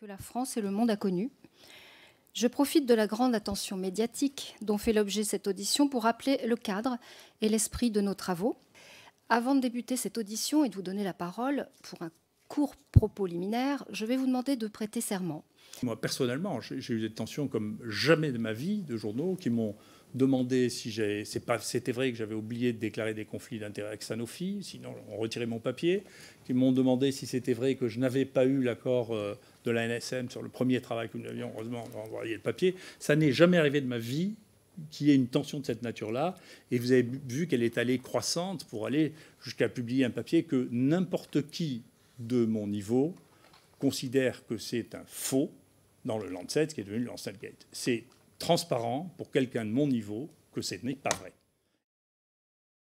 que la France et le monde a connu. Je profite de la grande attention médiatique dont fait l'objet cette audition pour rappeler le cadre et l'esprit de nos travaux. Avant de débuter cette audition et de vous donner la parole pour un court propos liminaire, je vais vous demander de prêter serment. Moi, personnellement, j'ai eu des tensions comme jamais de ma vie de journaux qui m'ont demandé si c'était vrai que j'avais oublié de déclarer des conflits d'intérêts avec Sanofi, sinon on retirait mon papier, qui m'ont demandé si c'était vrai que je n'avais pas eu l'accord euh, de la NSM sur le premier travail que nous avions, heureusement, envoyé le papier. Ça n'est jamais arrivé de ma vie qu'il y ait une tension de cette nature-là. Et vous avez vu qu'elle est allée croissante pour aller jusqu'à publier un papier que n'importe qui de mon niveau considère que c'est un faux dans le Lancet, qui est devenu le Lancet Gate. C'est transparent pour quelqu'un de mon niveau que ce n'est pas vrai.